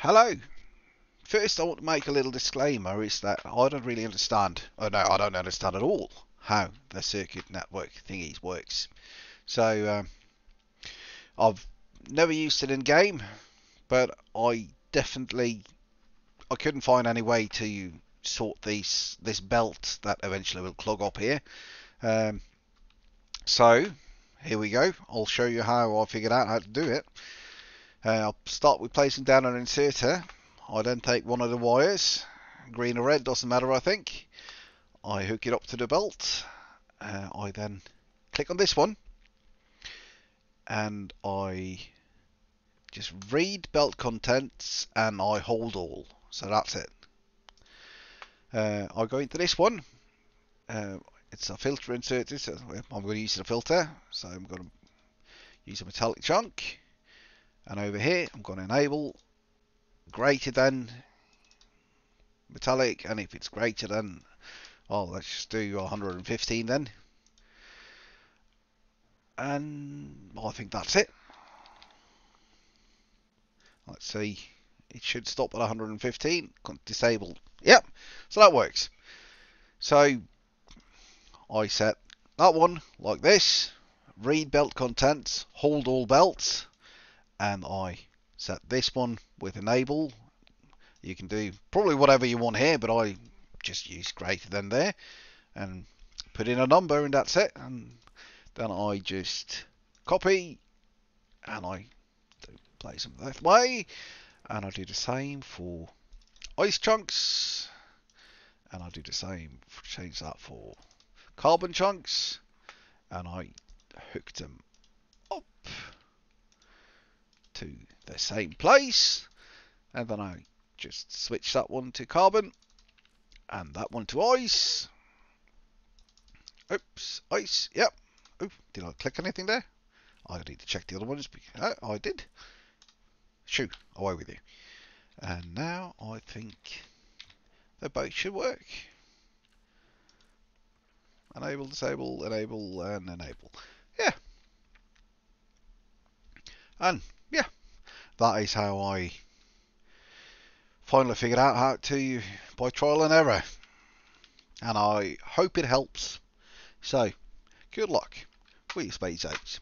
Hello. First, I want to make a little disclaimer: is that I don't really understand. Oh no, I don't understand at all how the circuit network thingies works. So um, I've never used it in game, but I definitely I couldn't find any way to sort these this belt that eventually will clog up here. Um, so here we go. I'll show you how I figured out how to do it. Uh, I'll start with placing down an inserter. I then take one of the wires, green or red, doesn't matter I think. I hook it up to the belt. Uh, I then click on this one and I just read belt contents and I hold all. So that's it. Uh, I go into this one. Uh, it's a filter inserter. So I'm going to use a filter. So I'm going to use a metallic chunk and over here I'm going to enable greater than metallic. And if it's greater than oh let's just do 115 then. And I think that's it. Let's see. It should stop at 115 disabled. Yep. So that works. So I set that one like this. Read belt contents. Hold all belts and I? Set this one with enable you can do probably whatever you want here but I just use greater than there and put in a number and that's it. And then I just copy and I place them that way. And I do the same for ice chunks. And I do the same change that for carbon chunks. And I hook them to the same place. And then I just switch that one to carbon and that one to ice. Oops ice yep. Ooh, did I click anything there? I need to check the other ones oh, I did. Shoo away with you. And now I think the boat should work. Enable disable enable and enable. Yeah. And that is how I finally figured out how to by trial and error. And I hope it helps. So, good luck with your Space Age.